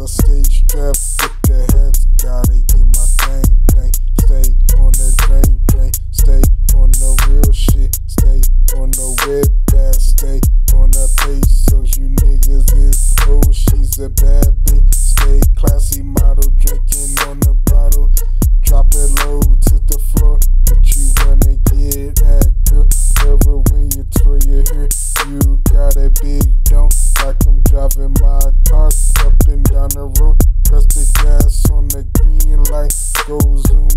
I stay strapped with the heads. Gotta get my thing, thing. Stay on the drain, drain. Stay on the real shit. Stay on the web back. Stay on the face. So you niggas is oh, she's a bad bitch. Stay classy model, drinking on the bottle. Drop it low to the floor. What you wanna get at, girl? Ever when you twirl your hair, you got a big dome like I'm driving my goes on.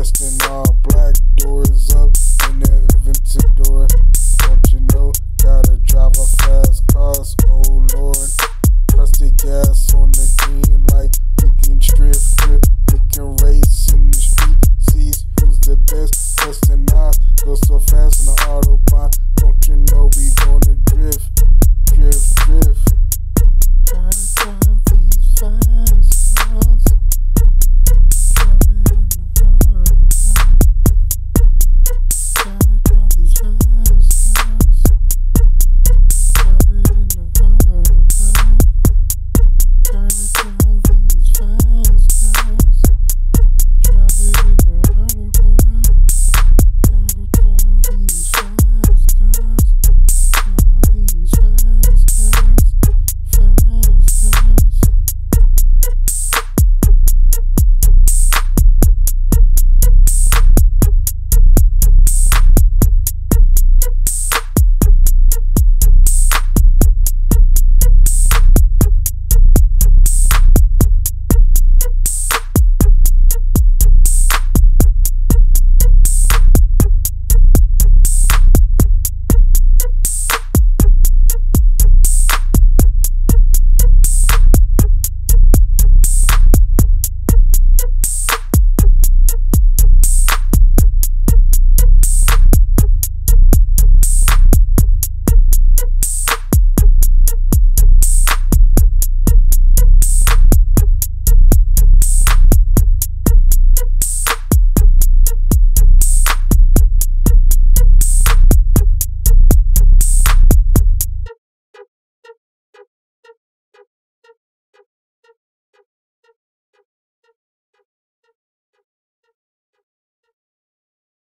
dressed in all black.